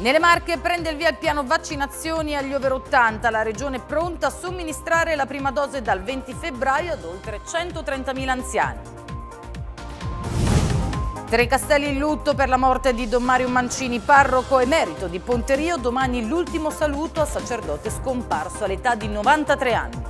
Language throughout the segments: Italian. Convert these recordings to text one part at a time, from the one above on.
Nelle Marche prende il via il piano vaccinazioni agli over 80, la regione pronta a somministrare la prima dose dal 20 febbraio ad oltre 130.000 anziani. Tre castelli in lutto per la morte di Don Mario Mancini, parroco emerito di Ponterio, domani l'ultimo saluto al sacerdote scomparso all'età di 93 anni.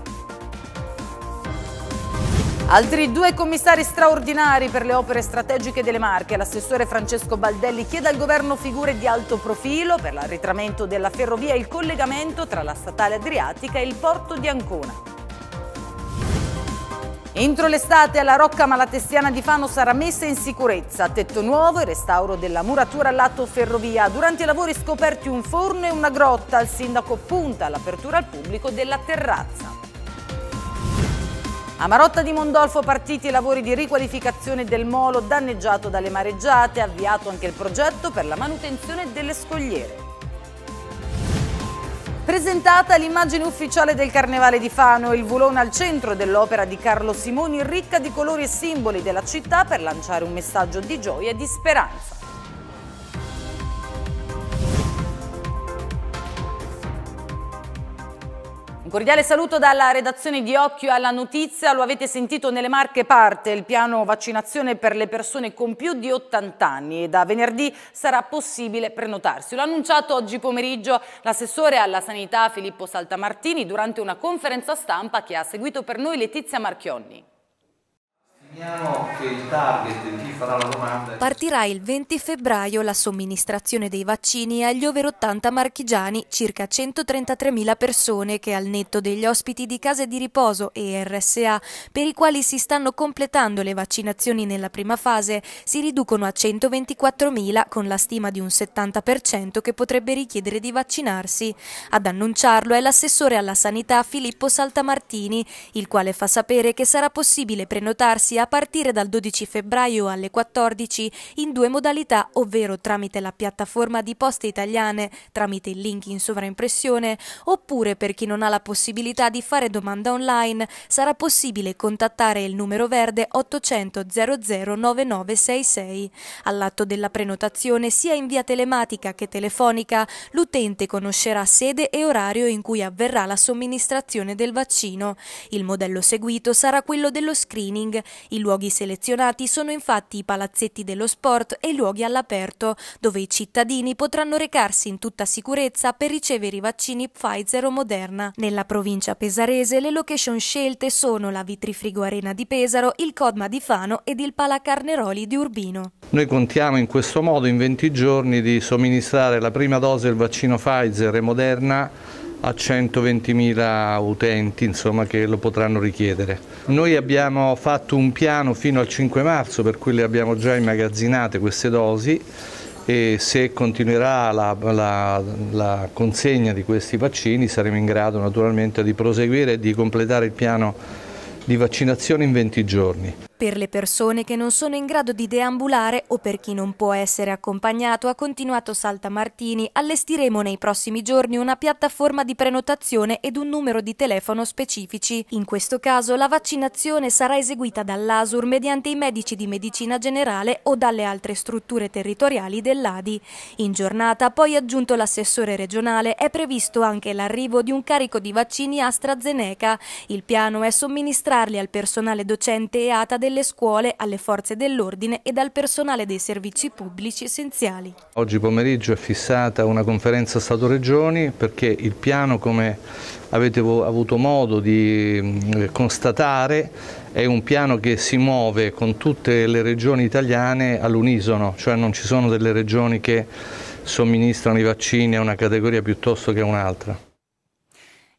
Altri due commissari straordinari per le opere strategiche delle Marche. L'assessore Francesco Baldelli chiede al governo figure di alto profilo per l'arritramento della ferrovia e il collegamento tra la statale adriatica e il porto di Ancona. Entro l'estate la Rocca Malatestiana di Fano sarà messa in sicurezza. Tetto nuovo e restauro della muratura al lato ferrovia. Durante i lavori scoperti un forno e una grotta. Il sindaco punta all'apertura al pubblico della terrazza. A Marotta di Mondolfo partiti i lavori di riqualificazione del molo danneggiato dalle mareggiate, avviato anche il progetto per la manutenzione delle scogliere. Presentata l'immagine ufficiale del Carnevale di Fano, il vulone al centro dell'opera di Carlo Simoni, ricca di colori e simboli della città per lanciare un messaggio di gioia e di speranza. Un cordiale saluto dalla redazione di Occhio alla Notizia, lo avete sentito nelle marche parte il piano vaccinazione per le persone con più di 80 anni e da venerdì sarà possibile prenotarsi. L'ha annunciato oggi pomeriggio l'assessore alla sanità Filippo Saltamartini durante una conferenza stampa che ha seguito per noi Letizia Marchionni. Partirà il 20 febbraio la somministrazione dei vaccini agli over 80 marchigiani, circa 133.000 persone che al netto degli ospiti di case di riposo e RSA, per i quali si stanno completando le vaccinazioni nella prima fase, si riducono a 124.000 con la stima di un 70% che potrebbe richiedere di vaccinarsi. Ad annunciarlo è l'assessore alla sanità Filippo Saltamartini, il quale fa sapere che sarà possibile prenotarsi a partire dal 12 febbraio alle 14 in due modalità, ovvero tramite la piattaforma di Poste Italiane, tramite il link in sovraimpressione, oppure per chi non ha la possibilità di fare domanda online sarà possibile contattare il numero verde 800 00 9966. All'atto della prenotazione sia in via telematica che telefonica l'utente conoscerà sede e orario in cui avverrà la somministrazione del vaccino. Il modello seguito sarà quello dello screening. I luoghi selezionati sono infatti i palazzetti dello sport e i luoghi all'aperto, dove i cittadini potranno recarsi in tutta sicurezza per ricevere i vaccini Pfizer o Moderna. Nella provincia pesarese le location scelte sono la Vitrifrigo Arena di Pesaro, il Codma di Fano ed il Palacarneroli di Urbino. Noi contiamo in questo modo in 20 giorni di somministrare la prima dose del vaccino Pfizer e Moderna a 120.000 utenti insomma, che lo potranno richiedere. Noi abbiamo fatto un piano fino al 5 marzo per cui le abbiamo già immagazzinate queste dosi e se continuerà la, la, la consegna di questi vaccini saremo in grado naturalmente di proseguire e di completare il piano di vaccinazione in 20 giorni. Per le persone che non sono in grado di deambulare o per chi non può essere accompagnato, ha continuato Salta Martini, allestiremo nei prossimi giorni una piattaforma di prenotazione ed un numero di telefono specifici. In questo caso la vaccinazione sarà eseguita dall'ASUR mediante i medici di medicina generale o dalle altre strutture territoriali dell'ADI. In giornata, poi aggiunto l'assessore regionale, è previsto anche l'arrivo di un carico di vaccini AstraZeneca. Il piano è somministrarli al personale docente e ATA del delle scuole, alle forze dell'ordine e al personale dei servizi pubblici essenziali. Oggi pomeriggio è fissata una conferenza Stato-Regioni perché il piano, come avete avuto modo di mm, constatare, è un piano che si muove con tutte le regioni italiane all'unisono, cioè non ci sono delle regioni che somministrano i vaccini a una categoria piuttosto che a un'altra.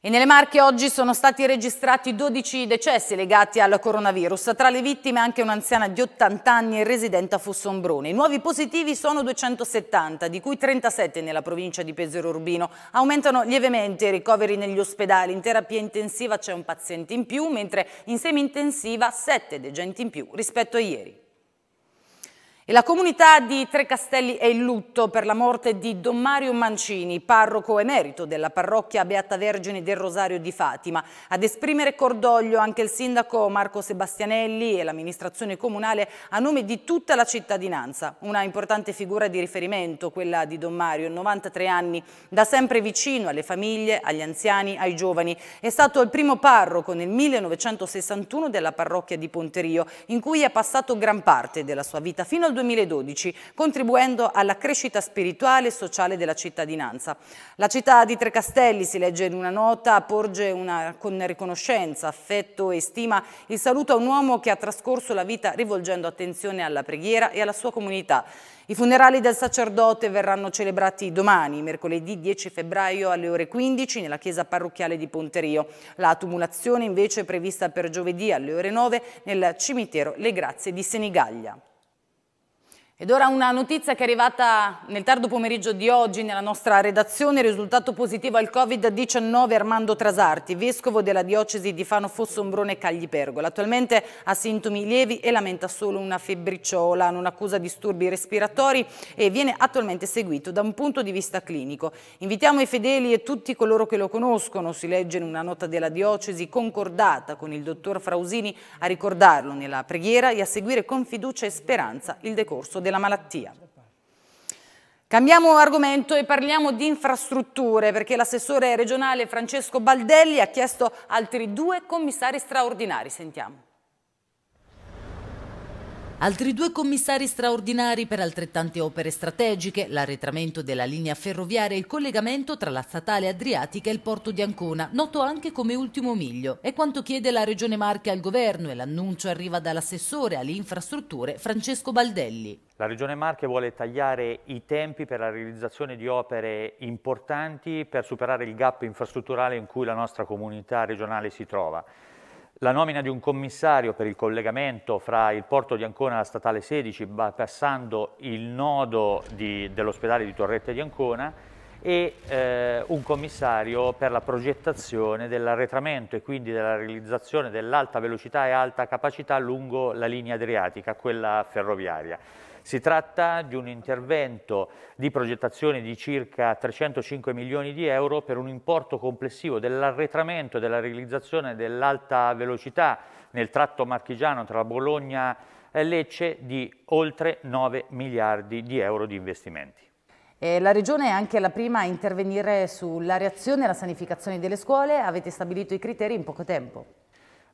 E nelle Marche oggi sono stati registrati 12 decessi legati al coronavirus. Tra le vittime anche un'anziana di 80 anni e residente a Fossombrone. I nuovi positivi sono 270, di cui 37 nella provincia di Pesaro Urbino. Aumentano lievemente i ricoveri negli ospedali. In terapia intensiva c'è un paziente in più, mentre in semi-intensiva 7 degenti in più rispetto a ieri. E la comunità di Tre Castelli è in lutto per la morte di Don Mario Mancini, parroco emerito della parrocchia Beata Vergine del Rosario di Fatima. Ad esprimere cordoglio anche il sindaco Marco Sebastianelli e l'amministrazione comunale a nome di tutta la cittadinanza. Una importante figura di riferimento, quella di Don Mario, 93 anni, da sempre vicino alle famiglie, agli anziani, ai giovani. È stato il primo parroco nel 1961 della parrocchia di Ponterio, in cui è passato gran parte della sua vita fino al 2012, contribuendo alla crescita spirituale e sociale della cittadinanza. La città di Trecastelli, si legge in una nota, porge una, con riconoscenza, affetto e stima il saluto a un uomo che ha trascorso la vita rivolgendo attenzione alla preghiera e alla sua comunità. I funerali del sacerdote verranno celebrati domani, mercoledì 10 febbraio alle ore 15 nella chiesa parrocchiale di Ponterio. La tumulazione invece è prevista per giovedì alle ore 9 nel cimitero Le Grazie di Senigallia. Ed ora una notizia che è arrivata nel tardo pomeriggio di oggi nella nostra redazione, risultato positivo al Covid-19 Armando Trasarti, vescovo della diocesi di Fano Fossombrone Caglipergola. Attualmente ha sintomi lievi e lamenta solo una febbricciola, non accusa disturbi respiratori e viene attualmente seguito da un punto di vista clinico. Invitiamo i fedeli e tutti coloro che lo conoscono, si legge in una nota della diocesi concordata con il dottor Frausini, a ricordarlo nella preghiera e a seguire con fiducia e speranza il decorso della della malattia. Cambiamo argomento e parliamo di infrastrutture perché l'assessore regionale Francesco Baldelli ha chiesto altri due commissari straordinari. Sentiamo. Altri due commissari straordinari per altrettante opere strategiche, l'arretramento della linea ferroviaria e il collegamento tra la statale adriatica e il porto di Ancona, noto anche come ultimo miglio. È quanto chiede la Regione Marche al governo e l'annuncio arriva dall'assessore alle infrastrutture Francesco Baldelli. La Regione Marche vuole tagliare i tempi per la realizzazione di opere importanti per superare il gap infrastrutturale in cui la nostra comunità regionale si trova la nomina di un commissario per il collegamento fra il porto di Ancona e la statale 16, passando il nodo dell'ospedale di Torrette di Ancona, e eh, un commissario per la progettazione dell'arretramento e quindi della realizzazione dell'alta velocità e alta capacità lungo la linea adriatica, quella ferroviaria. Si tratta di un intervento di progettazione di circa 305 milioni di euro per un importo complessivo dell'arretramento e della realizzazione dell'alta velocità nel tratto marchigiano tra Bologna e Lecce di oltre 9 miliardi di euro di investimenti. E la Regione è anche la prima a intervenire sulla reazione alla sanificazione delle scuole, avete stabilito i criteri in poco tempo.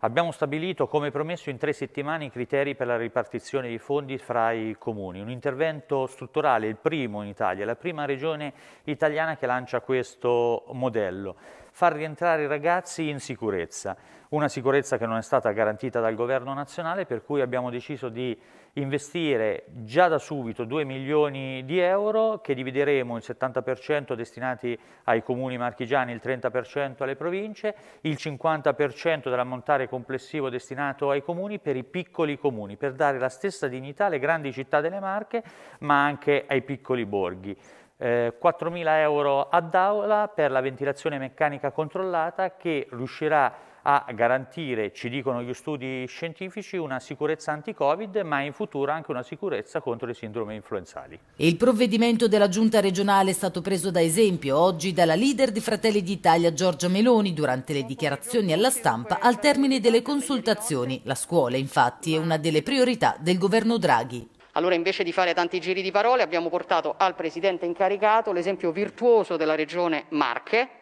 Abbiamo stabilito, come promesso, in tre settimane i criteri per la ripartizione dei fondi fra i comuni. Un intervento strutturale, il primo in Italia, la prima regione italiana che lancia questo modello. Far rientrare i ragazzi in sicurezza una sicurezza che non è stata garantita dal governo nazionale per cui abbiamo deciso di investire già da subito 2 milioni di euro che divideremo il 70% destinati ai comuni marchigiani, il 30% alle province, il 50% dell'ammontare complessivo destinato ai comuni per i piccoli comuni, per dare la stessa dignità alle grandi città delle Marche ma anche ai piccoli borghi. Eh, 4.000 euro ad aula per la ventilazione meccanica controllata che riuscirà a garantire, ci dicono gli studi scientifici, una sicurezza anti-Covid, ma in futuro anche una sicurezza contro le sindrome influenzali. il provvedimento della Giunta regionale è stato preso da esempio oggi dalla leader di Fratelli d'Italia Giorgia Meloni durante le dichiarazioni alla stampa al termine delle consultazioni. La scuola, infatti, è una delle priorità del governo Draghi. Allora invece di fare tanti giri di parole abbiamo portato al Presidente incaricato l'esempio virtuoso della Regione Marche,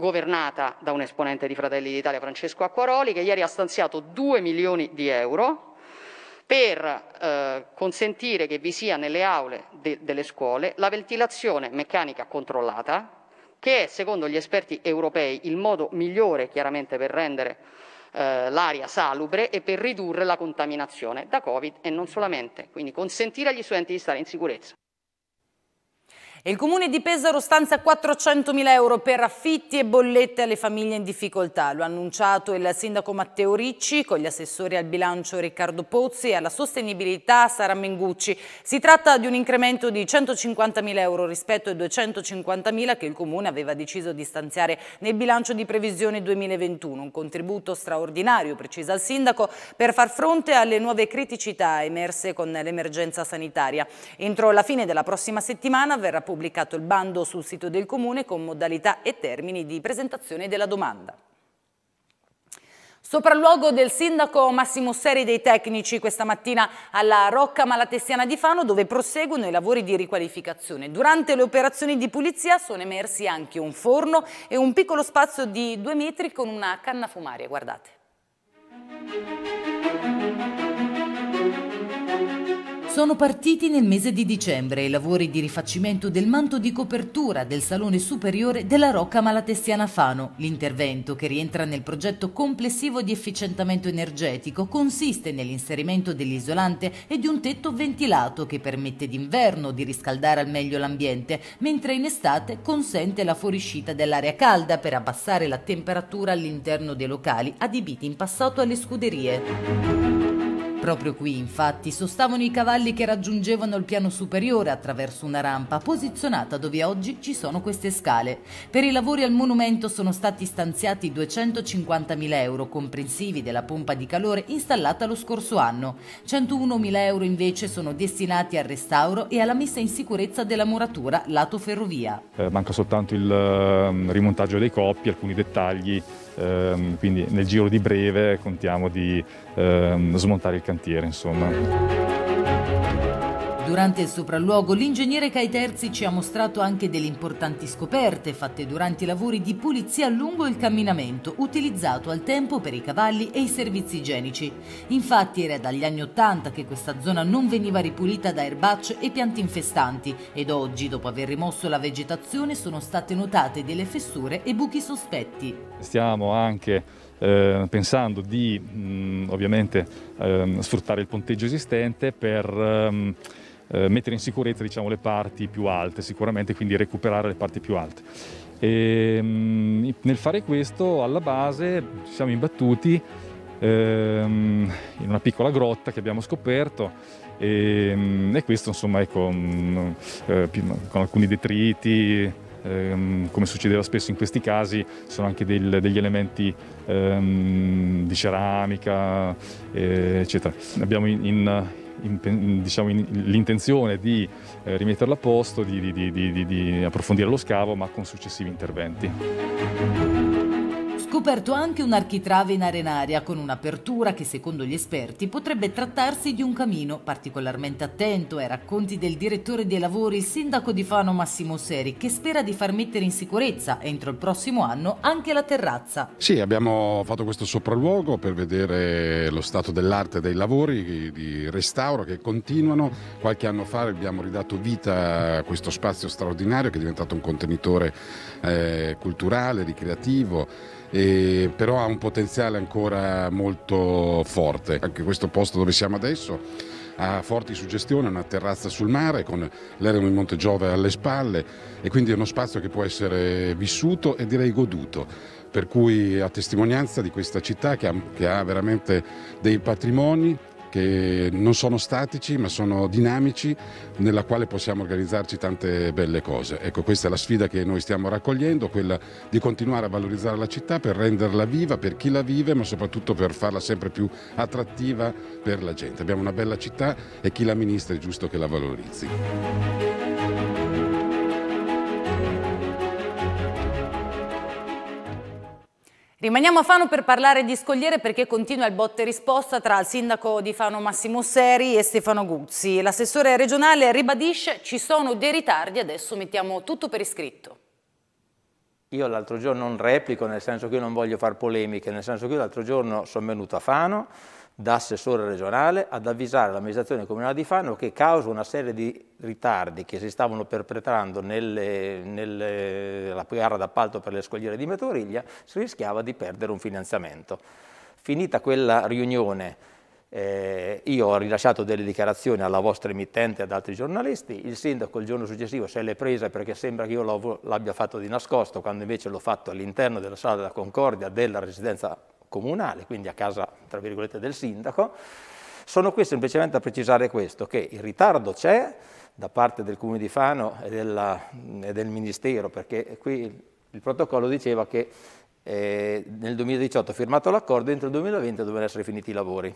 governata da un esponente di Fratelli d'Italia, Francesco Acquaroli, che ieri ha stanziato 2 milioni di euro per eh, consentire che vi sia nelle aule de delle scuole la ventilazione meccanica controllata, che è, secondo gli esperti europei, il modo migliore chiaramente per rendere eh, l'aria salubre e per ridurre la contaminazione da Covid e non solamente, quindi consentire agli studenti di stare in sicurezza. Il comune di Pesaro stanzia 400.000 euro per affitti e bollette alle famiglie in difficoltà. Lo ha annunciato il sindaco Matteo Ricci con gli assessori al bilancio Riccardo Pozzi e alla sostenibilità Sara Mengucci. Si tratta di un incremento di 150.000 euro rispetto ai 250.000 che il comune aveva deciso di stanziare nel bilancio di previsione 2021. Un contributo straordinario, precisa il sindaco, per far fronte alle nuove criticità emerse con l'emergenza sanitaria. Entro la fine della prossima settimana verrà pubblicato il bando sul sito del Comune con modalità e termini di presentazione della domanda. Sopralluogo del sindaco Massimo Seri dei tecnici questa mattina alla Rocca Malatestiana di Fano dove proseguono i lavori di riqualificazione. Durante le operazioni di pulizia sono emersi anche un forno e un piccolo spazio di due metri con una canna fumaria, guardate. Sono partiti nel mese di dicembre i lavori di rifacimento del manto di copertura del salone superiore della Rocca Malatestiana Fano. L'intervento, che rientra nel progetto complessivo di efficientamento energetico, consiste nell'inserimento dell'isolante e di un tetto ventilato che permette d'inverno di riscaldare al meglio l'ambiente, mentre in estate consente la fuoriuscita dell'aria calda per abbassare la temperatura all'interno dei locali adibiti in passato alle scuderie. Proprio qui, infatti, sostavano i cavalli che raggiungevano il piano superiore attraverso una rampa posizionata dove oggi ci sono queste scale. Per i lavori al monumento sono stati stanziati 250.000 euro comprensivi della pompa di calore installata lo scorso anno. 101.000 euro invece sono destinati al restauro e alla messa in sicurezza della muratura lato ferrovia. Eh, manca soltanto il uh, rimontaggio dei coppi, alcuni dettagli ehm, quindi nel giro di breve contiamo di ehm, smontare il cantiere. Insomma. Durante il sopralluogo l'ingegnere Caiterzi ci ha mostrato anche delle importanti scoperte fatte durante i lavori di pulizia lungo il camminamento, utilizzato al tempo per i cavalli e i servizi igienici. Infatti era dagli anni Ottanta che questa zona non veniva ripulita da erbacce e piante infestanti ed oggi, dopo aver rimosso la vegetazione, sono state notate delle fessure e buchi sospetti. Stiamo anche eh, pensando di mh, ovviamente eh, sfruttare il ponteggio esistente per ehm, eh, mettere in sicurezza diciamo, le parti più alte, sicuramente quindi recuperare le parti più alte. E, mh, nel fare questo alla base ci siamo imbattuti ehm, in una piccola grotta che abbiamo scoperto e, e questo insomma ecco, mh, eh, con alcuni detriti ehm, come succedeva spesso in questi casi sono anche del, degli elementi ehm, di ceramica eh, eccetera abbiamo in, in diciamo, l'intenzione di eh, rimetterlo a posto, di, di, di, di approfondire lo scavo, ma con successivi interventi. Scoperto anche un architrave in arenaria con un'apertura che secondo gli esperti potrebbe trattarsi di un camino particolarmente attento ai racconti del direttore dei lavori, il sindaco di Fano Massimo Seri, che spera di far mettere in sicurezza entro il prossimo anno anche la terrazza. Sì, abbiamo fatto questo sopralluogo per vedere lo stato dell'arte dei lavori di restauro che continuano. Qualche anno fa abbiamo ridato vita a questo spazio straordinario che è diventato un contenitore eh, culturale, ricreativo però ha un potenziale ancora molto forte. Anche questo posto dove siamo adesso ha forti suggestioni, una terrazza sul mare con l'eremo di Monte Giove alle spalle e quindi è uno spazio che può essere vissuto e direi goduto per cui a testimonianza di questa città che ha, che ha veramente dei patrimoni che non sono statici ma sono dinamici nella quale possiamo organizzarci tante belle cose. Ecco questa è la sfida che noi stiamo raccogliendo, quella di continuare a valorizzare la città per renderla viva per chi la vive ma soprattutto per farla sempre più attrattiva per la gente. Abbiamo una bella città e chi l'amministra è giusto che la valorizzi. Rimaniamo a Fano per parlare di scogliere perché continua il botte risposta tra il sindaco di Fano Massimo Seri e Stefano Guzzi. L'assessore regionale ribadisce ci sono dei ritardi, adesso mettiamo tutto per iscritto. Io l'altro giorno non replico, nel senso che io non voglio fare polemiche, nel senso che io l'altro giorno sono venuto a Fano, da assessore regionale ad avvisare l'amministrazione comunale di Fano che causa una serie di ritardi che si stavano perpetrando nella gara d'appalto per le scogliere di Metoriglia si rischiava di perdere un finanziamento. Finita quella riunione Eh, io ho rilasciato delle dichiarazioni alla vostra emittente e ad altri giornalisti, il sindaco il giorno successivo se l'è presa perché sembra che io l'abbia fatto di nascosto, quando invece l'ho fatto all'interno della sala della Concordia della residenza comunale, quindi a casa tra virgolette del sindaco. Sono qui semplicemente a precisare questo, che il ritardo c'è da parte del Comune di Fano e, della, e del Ministero, perché qui il protocollo diceva che eh, nel 2018 ha firmato l'accordo, entro il 2020 dovevano essere finiti i lavori.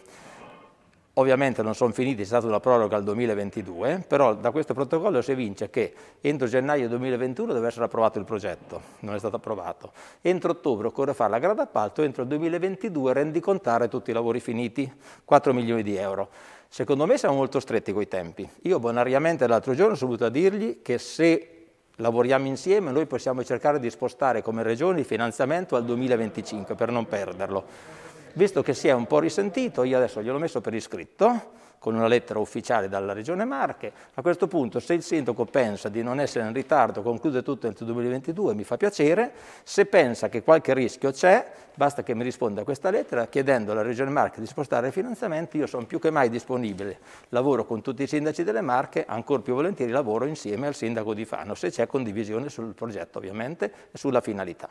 Ovviamente non sono finiti, è stata una proroga al 2022, però da questo protocollo si evince che entro gennaio 2021 deve essere approvato il progetto, non è stato approvato. Entro ottobre occorre fare la gara d'appalto, entro il 2022 rendicontare tutti i lavori finiti, 4 milioni di euro. Secondo me siamo molto stretti coi tempi. Io bonariamente l'altro giorno sono venuto a dirgli che se lavoriamo insieme noi possiamo cercare di spostare come regione il finanziamento al 2025 per non perderlo Visto che si è un po' risentito, io adesso gliel'ho messo per iscritto, con una lettera ufficiale dalla Regione Marche. A questo punto, se il sindaco pensa di non essere in ritardo, conclude tutto il 2022, mi fa piacere. Se pensa che qualche rischio c'è, basta che mi risponda a questa lettera chiedendo alla Regione Marche di spostare i finanziamenti. Io sono più che mai disponibile. Lavoro con tutti i sindaci delle Marche, ancora più volentieri lavoro insieme al sindaco di Fano, se c'è condivisione sul progetto ovviamente e sulla finalità.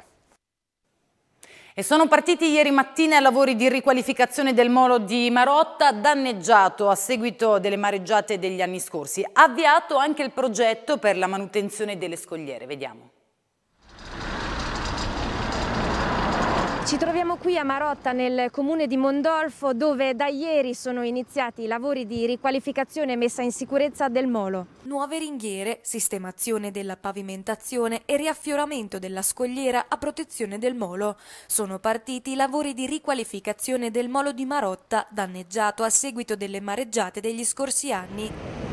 E sono partiti ieri mattina lavori di riqualificazione del molo di Marotta, danneggiato a seguito delle mareggiate degli anni scorsi. Avviato anche il progetto per la manutenzione delle scogliere. Vediamo. Ci troviamo qui a Marotta nel comune di Mondolfo dove da ieri sono iniziati i lavori di riqualificazione e messa in sicurezza del molo. Nuove ringhiere, sistemazione della pavimentazione e riaffioramento della scogliera a protezione del molo. Sono partiti i lavori di riqualificazione del molo di Marotta danneggiato a seguito delle mareggiate degli scorsi anni.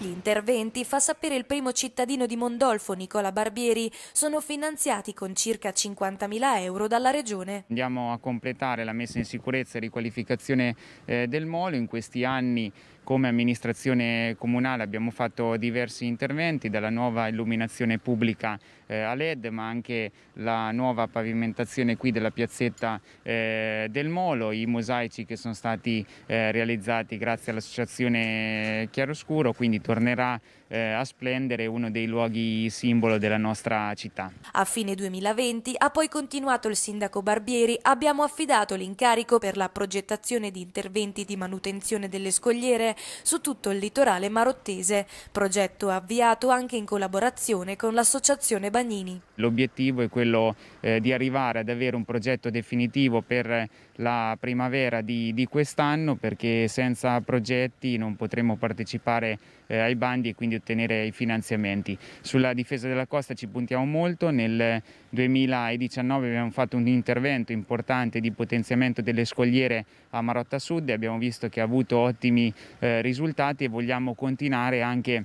Gli interventi, fa sapere il primo cittadino di Mondolfo, Nicola Barbieri, sono finanziati con circa 50.000 euro dalla Regione. Andiamo a completare la messa in sicurezza e riqualificazione eh, del molo. In questi anni come amministrazione comunale abbiamo fatto diversi interventi, dalla nuova illuminazione pubblica eh, a LED, ma anche la nuova pavimentazione qui della piazzetta eh, del Molo, i mosaici che sono stati eh, realizzati grazie all'associazione Chiaroscuro, quindi tornerà eh, a splendere uno dei luoghi simbolo della nostra città. A fine 2020 ha poi continuato il sindaco Barbieri, abbiamo affidato l'incarico per la progettazione di interventi di manutenzione delle scogliere su tutto il litorale marottese, progetto avviato anche in collaborazione con l'associazione Bagnini. L'obiettivo è quello eh, di arrivare ad avere un progetto definitivo per la primavera di, di quest'anno perché senza progetti non potremo partecipare eh, ai bandi e quindi ottenere i finanziamenti. Sulla difesa della costa ci puntiamo molto, nel 2019 abbiamo fatto un intervento importante di potenziamento delle scogliere a Marotta Sud e abbiamo visto che ha avuto ottimi eh, risultati e vogliamo continuare anche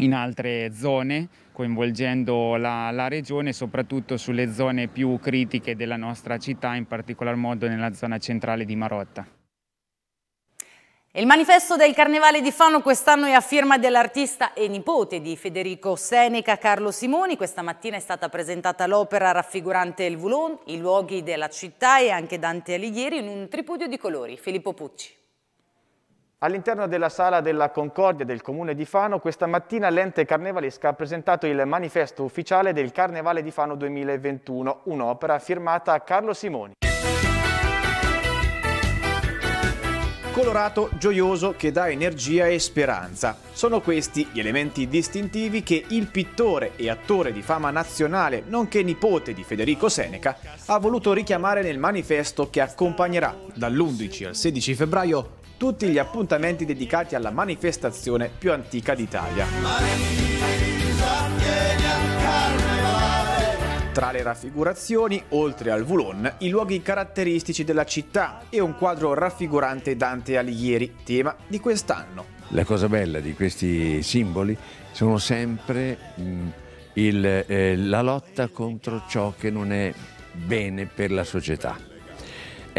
in altre zone coinvolgendo la, la, regione soprattutto sulle zone più critiche della nostra città, in particolar modo nella zona centrale di Marotta. Il manifesto del Carnevale di Fano quest'anno è a firma dell'artista e nipote di Federico Seneca, Carlo Simoni. Questa mattina è stata presentata l'opera raffigurante il Voulon, i luoghi della città e anche Dante Alighieri in un tripudio di colori. Filippo Pucci. All'interno della sala della Concordia del Comune di Fano, questa mattina l'ente carnevalesca ha presentato il manifesto ufficiale del Carnevale di Fano 2021, un'opera firmata Carlo Simoni. colorato gioioso che dà energia e speranza. Sono questi gli elementi distintivi che il pittore e attore di fama nazionale, nonché nipote di Federico Seneca, ha voluto richiamare nel manifesto che accompagnerà dall'11 al 16 febbraio tutti gli appuntamenti dedicati alla manifestazione più antica d'Italia. Tra le raffigurazioni, oltre al Voulon, i luoghi caratteristici della città e un quadro raffigurante Dante Alighieri, tema di quest'anno. La cosa bella di questi simboli sono sempre mh, il, eh, la lotta contro ciò che non è bene per la società.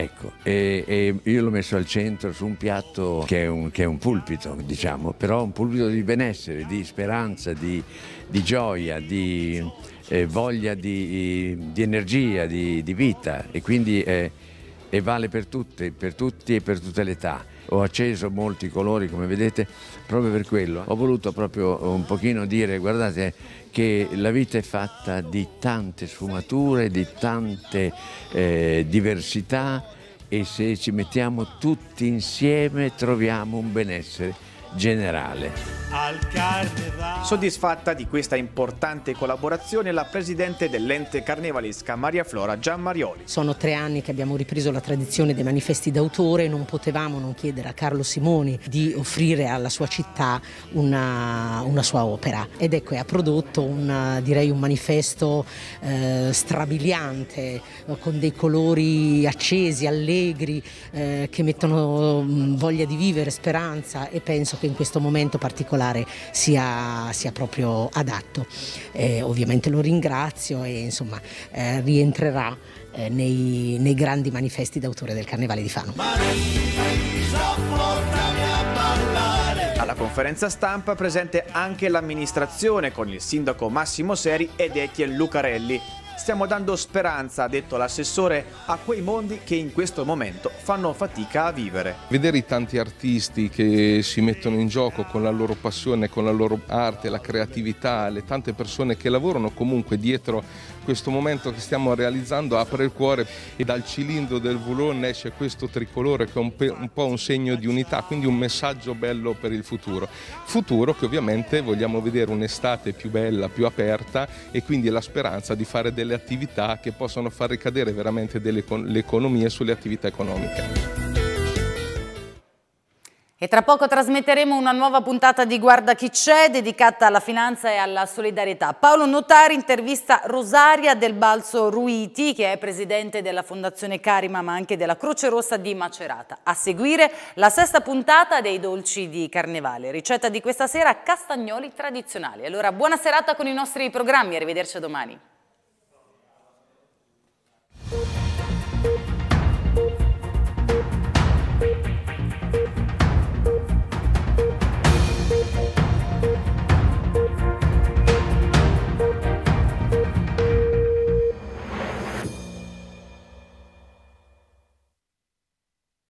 Ecco, e, e, io l'ho messo al centro su un piatto che è un, che è un, pulpito, diciamo, però un pulpito di benessere, di speranza, di, di gioia, di, eh, voglia di, di energia, di, di, vita e quindi eh, e vale per tutti, per tutti e per tutte le età. Ho acceso molti colori come vedete proprio per quello. Ho voluto proprio un pochino dire guardate che la vita è fatta di tante sfumature, di tante eh, diversità e se ci mettiamo tutti insieme troviamo un benessere generale. Soddisfatta di questa importante collaborazione la presidente dell'ente carnevalesca Maria Flora Gianmarioli. Sono tre anni che abbiamo ripreso la tradizione dei manifesti d'autore e non potevamo non chiedere a Carlo Simoni di offrire alla sua città una, una sua opera ed ecco ha prodotto un, direi un manifesto eh, strabiliante con dei colori accesi, allegri eh, che mettono mm, voglia di vivere, speranza e penso che in questo momento particolare sia, sia proprio adatto. Eh, ovviamente lo ringrazio e insomma eh, rientrerà eh, nei, nei, grandi manifesti d'autore del Carnevale di Fano. Alla conferenza stampa presente anche l'amministrazione con il sindaco Massimo Seri ed Etienne Lucarelli. Stiamo dando speranza, ha detto l'assessore, a quei mondi che in questo momento fanno fatica a vivere. Vedere i tanti artisti che si mettono in gioco con la loro passione, con la loro arte, la creatività, le tante persone che lavorano comunque dietro questo momento che stiamo realizzando apre il cuore e dal cilindro del Voulon esce questo tricolore che è un, un po' un segno di unità, quindi un messaggio bello per il futuro. Futuro che ovviamente vogliamo vedere un'estate più bella, più aperta e quindi la speranza di fare delle attività che possano far ricadere veramente l'economia sulle attività economiche. E tra poco trasmetteremo una nuova puntata di Guarda chi c'è dedicata alla finanza e alla solidarietà. Paolo Notari intervista Rosaria del Balso Ruiti che è presidente della Fondazione Carima ma anche della Croce Rossa di Macerata. A seguire la sesta puntata dei dolci di Carnevale, ricetta di questa sera castagnoli tradizionali. Allora buona serata con i nostri programmi, arrivederci domani.